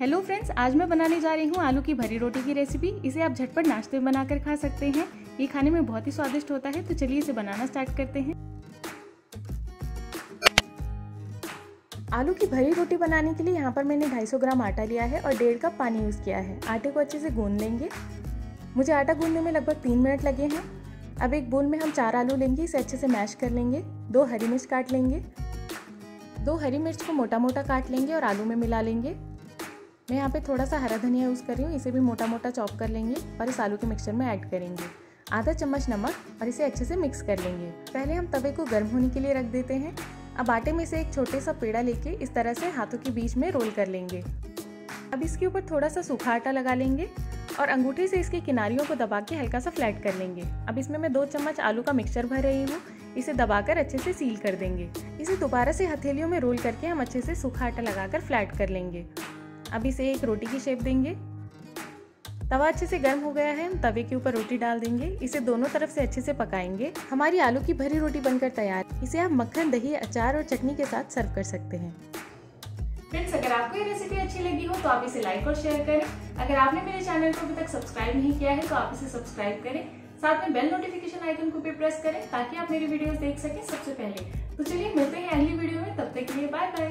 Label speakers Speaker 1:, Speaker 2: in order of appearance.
Speaker 1: Hello friends, आज मैं बनाने जा रही हूँ आलू की भरी रोटी की रेसिपी इसे आप झटपट नाश्ते में बनाकर खा सकते हैं। ये खाने में बहुत ही स्वादिष्ट होता है तो चलिए इसे बनाना स्टार्ट करते हैं। आलू की भरी रोटी बनाने के लिए यहाँ पर मैंने 250 ग्राम आटा लिया है और डेढ़ कप पानी यूज़ किया है। आटे को अच्छे से गूंद लेंगे। मुझे आटा गूंदने में लगभग तीन मिनट लगे हैं। अब एक बोल में हम चार आलू लेंगे, इसे अच्छे से मैश कर लेंगे। दो हरी मिर्च काट लेंगे। दो हरी मिर्च को मोटा मोटा काट लेंगे और आलू में मिला लेंगे। मैं यहाँ पे थोड़ा सा हरा धनिया यूज़ कर रही हूँ, इसे भी मोटा मोटा चॉप कर लेंगे और इस आलू के मिक्सचर में ऐड करेंगे। आधा चम्मच नमक और इसे अच्छे से मिक्स कर लेंगे। पहले हम तवे को गर्म होने के लिए रख देते हैं। अब आटे में से एक छोटे सा पेड़ा लेके इस तरह से हाथों के बीच में रोल कर लेंगे। अब इसके ऊपर थोड़ा सा सूखा आटा लगा लेंगे और अंगूठे से इसके किनारियों को दबा के हल्का सा फ्लैट कर लेंगे। अब इसमें मैं दो चम्मच आलू का मिक्सचर भर रही हूँ। इसे दबाकर अच्छे से सील कर देंगे। इसे दोबारा से हथेलियों में रोल करके हम अच्छे से सूखा आटा लगाकर फ्लैट कर लेंगे। अब इसे एक रोटी की शेप देंगे। तवा अच्छे से गर्म हो गया है, हम तवे के ऊपर रोटी डाल देंगे। इसे दोनों तरफ़ से अच्छे से पकाएँगे। हमारी आलू की भरी रोटी बनकर तैयार इसे आप मक्खन, दही, अचार और चटनी के साथ सर्व कर सकते हैं। फ्रेंड्स अगर आपको ये रेसिपी अच्छी लगी हो तो आप इसे लाइक और शेयर करें। अगर आपने मेरे चैनल को अभी तक सब्सक्राइब नहीं किया है तो आप इसे सब्सक्राइब करें। साथ में बेल नोटिफिकेशन आइकन को भी प्रेस करें, ताकि आप मेरी वीडियोस देख सकें सबसे पहले। तो चलिए, मिलते हैं अगली वीडियो में। तब तक के लिए बाय बाय